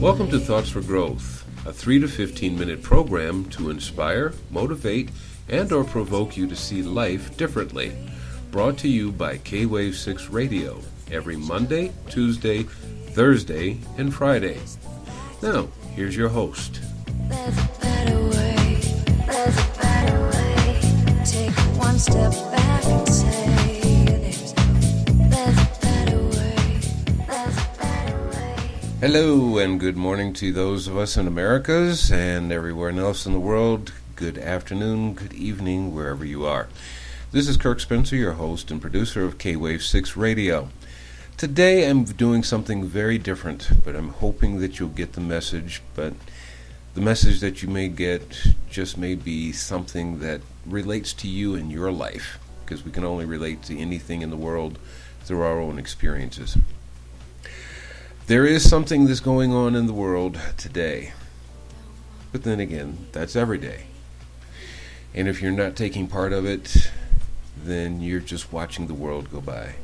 Welcome to Thoughts for Growth, a 3 to 15 minute program to inspire, motivate, and or provoke you to see life differently. Brought to you by K-Wave 6 Radio every Monday, Tuesday, Thursday, and Friday. Now, here's your host. Take one step back Hello, and good morning to those of us in Americas and everywhere else in the world. Good afternoon, good evening, wherever you are. This is Kirk Spencer, your host and producer of K Wave 6 Radio. Today I'm doing something very different, but I'm hoping that you'll get the message. But the message that you may get just may be something that relates to you in your life, because we can only relate to anything in the world through our own experiences. There is something that's going on in the world today. But then again, that's every day. And if you're not taking part of it, then you're just watching the world go by.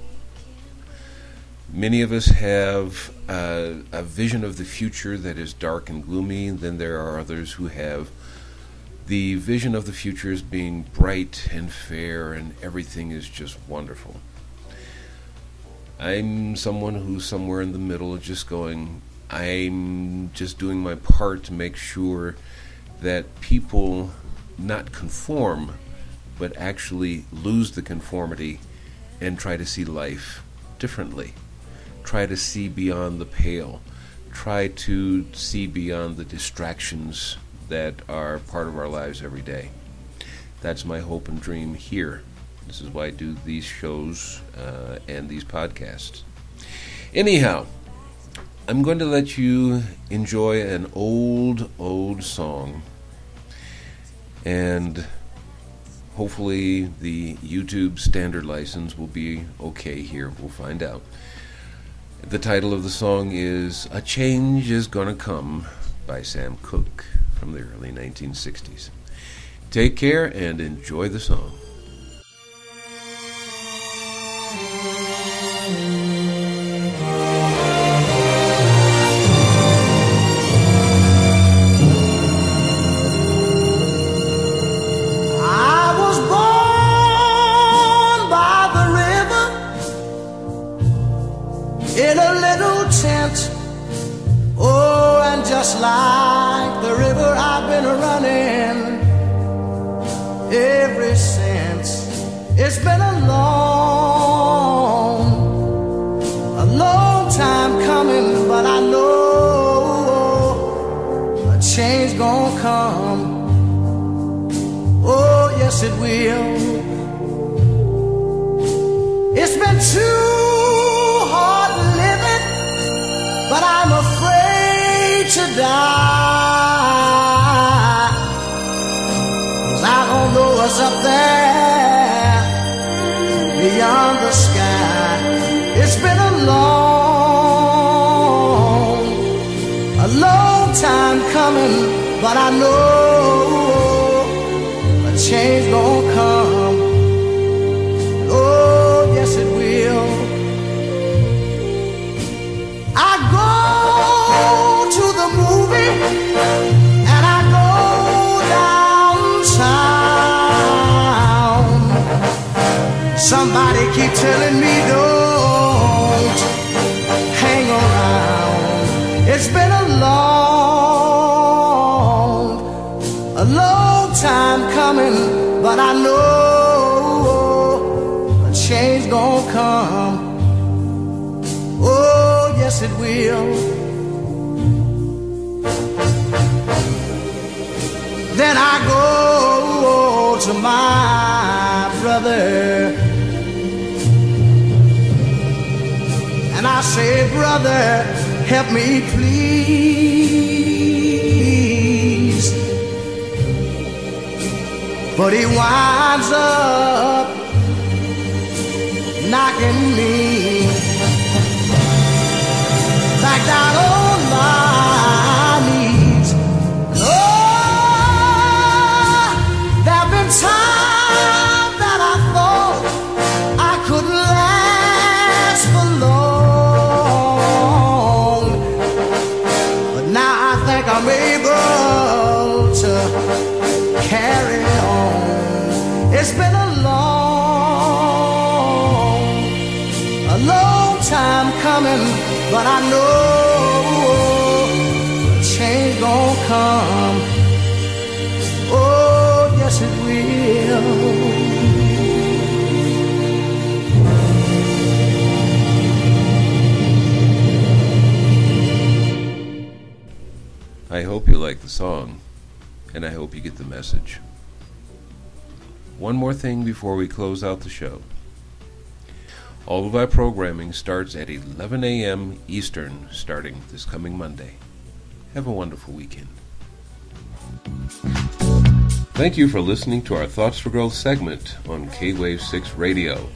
Many of us have a vision of the future that is dark and gloomy, and then there are others who have the vision of the future as being bright and fair, and everything is just wonderful. I'm someone who's somewhere in the middle, just going, I'm just doing my part to make sure that people not conform, but actually lose the conformity and try to see life differently. Try to see beyond the pale. Try to see beyond the distractions that are part of our lives every day. That's my hope and dream here. This is why I do these shows uh, and these podcasts. Anyhow, I'm going to let you enjoy an old, old song. And hopefully the YouTube standard license will be okay here. We'll find out. The title of the song is A Change Is Gonna Come by Sam Cooke from the early 1960s. Take care and enjoy the song. It's been a long, a long time coming, but I know a change gonna come. Oh, yes, it will. It's been too hard living, but I'm afraid to die. Cause I don't know what's up there beyond the sky. It's been a long, a long time coming, but I know a change gonna change gonna come. Oh, yes, it will. Then I go to my brother. And I say, brother, help me please. But he winds up knocking me back down on my knees. Oh, there have been times that I thought I couldn't last for long, but now I think I'm able to carry on. It's been a long but I know change gonna come. Oh, yes it will. I hope you like the song, and I hope you get the message. One more thing before we close out the show. All of our programming starts at 11 a.m. Eastern, starting this coming Monday. Have a wonderful weekend. Thank you for listening to our Thoughts for Growth segment on K Wave 6 Radio.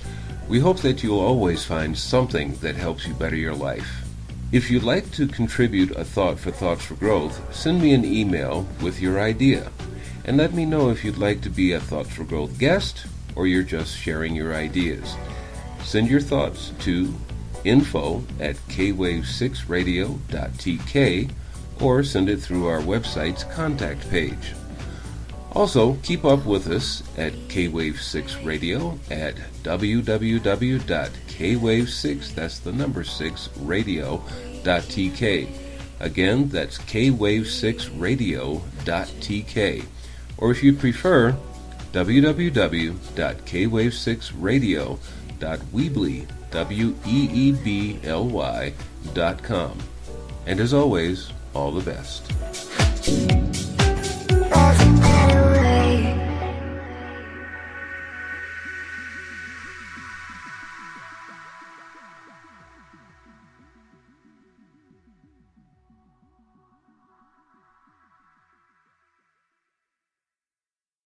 We hope that you'll always find something that helps you better your life. If you'd like to contribute a thought for Thoughts for Growth, send me an email with your idea. And let me know if you'd like to be a Thoughts for Growth guest or you're just sharing your ideas. Send your thoughts to info at kwave6radio.tk or send it through our website's contact page. Also, keep up with us at Kwave6 Radio at www.kwave6, that's the number 6, radio.tk. Again, that's kwave6radio.tk. Or if you prefer, www.kwave6radio.weebly.com. And as always, all the best.